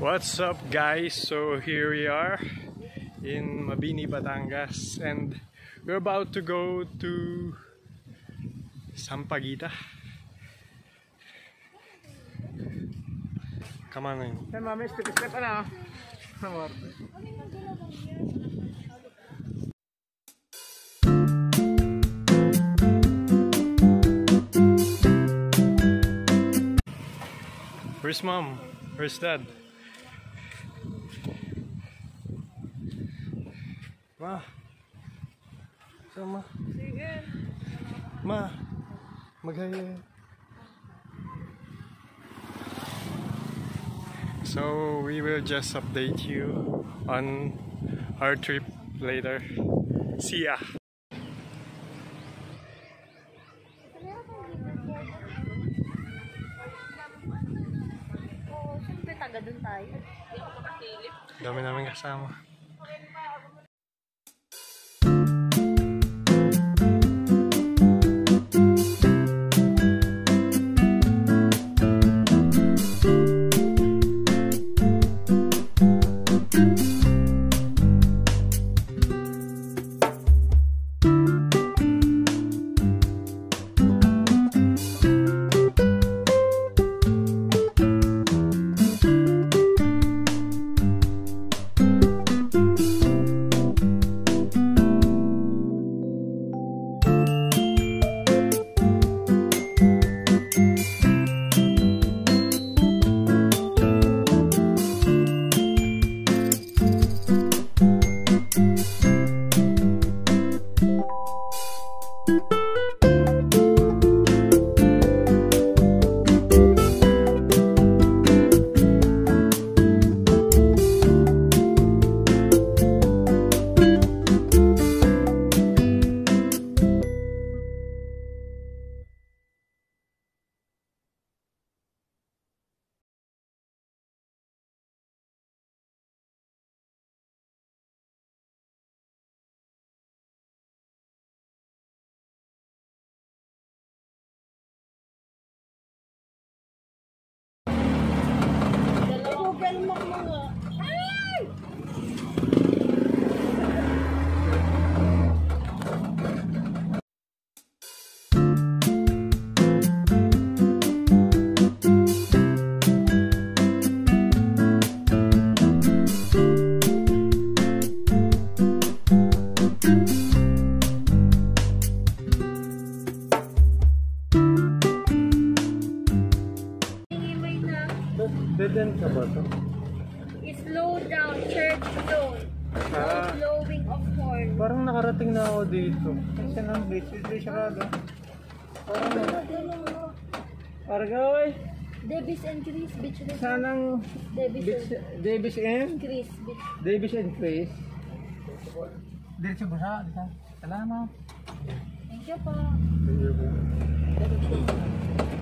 What's up guys? So here we are in Mabini, Batangas and we're about to go to Sampaguita. Come on in. Yan mami, step step? Amor. Where's mom? Where's dad? Ma. So ma. Ma. Magaya. So we will just update you on our trip later. See ya. Dami namin kasama. 了，你摸摸。Na, Dead end ka ba to? slow down, church zone. No Ah. blowing of horn. Parang nakarating na ako dito. Kasi nang beach, hindi siya kada. Parang Argoy, Davis and Chris Resort. sanang Davis beach, and Davis and Chris Beach. Davis and Chris. Diretso ba siya? Dito. Salamat. Thank you po. Tao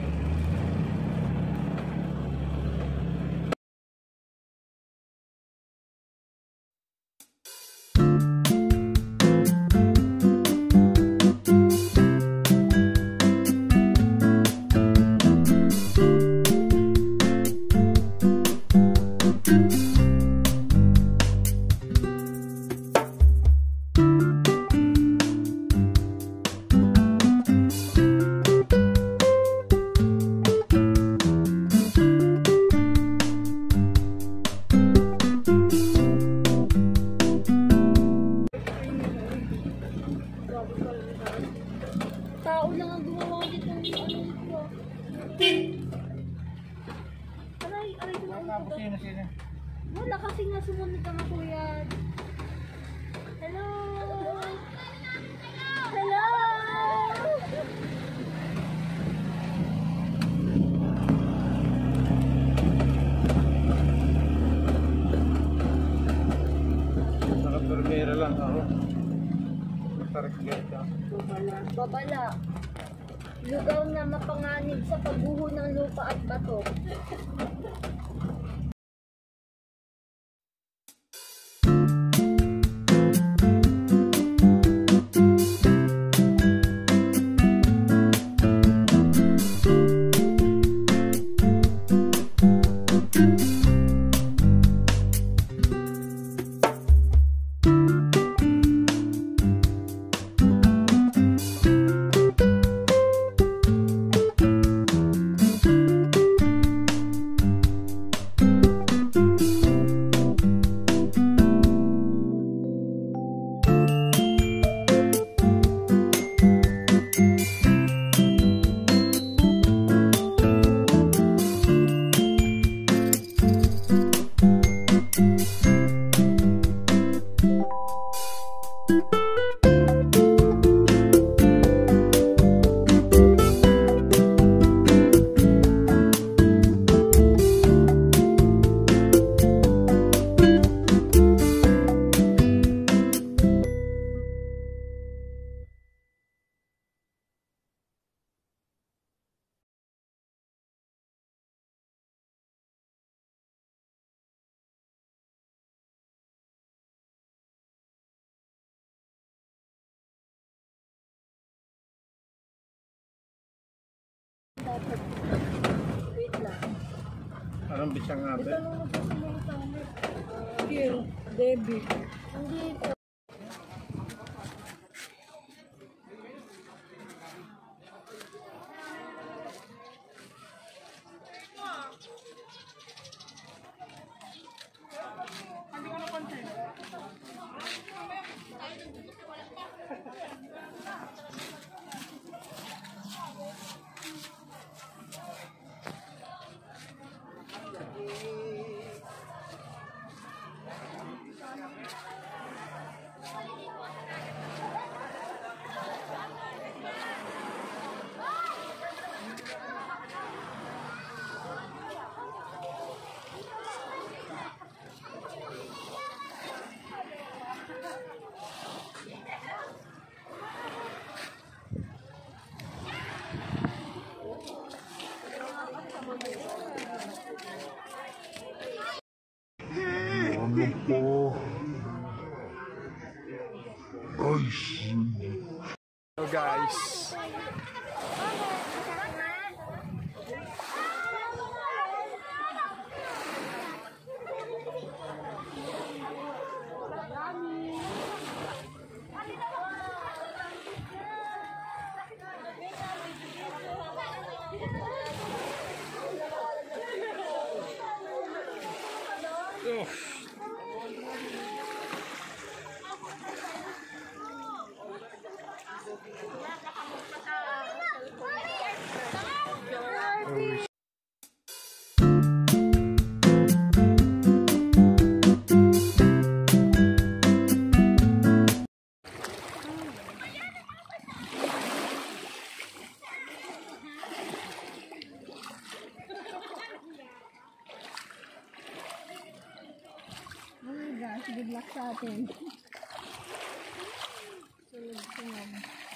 Babala. Lugaw na mapanganib sa pagbuho ng lupa at bato. Anong beach ang nga ba? Oh, guys, gosh, good luck sa atin. Sunod-sunod.